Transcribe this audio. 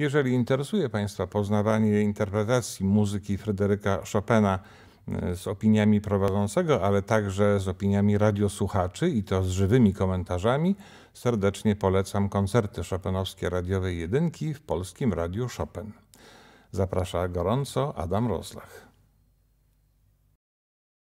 Jeżeli interesuje Państwa poznawanie interpretacji muzyki Fryderyka Chopina e, z opiniami prowadzącego, ale także z opiniami radiosłuchaczy i to z żywymi komentarzami, serdecznie polecam koncerty Chopinowskie radiowej jedynki w Polskim Radiu Chopin. Zaprasza gorąco Adam Rozlach.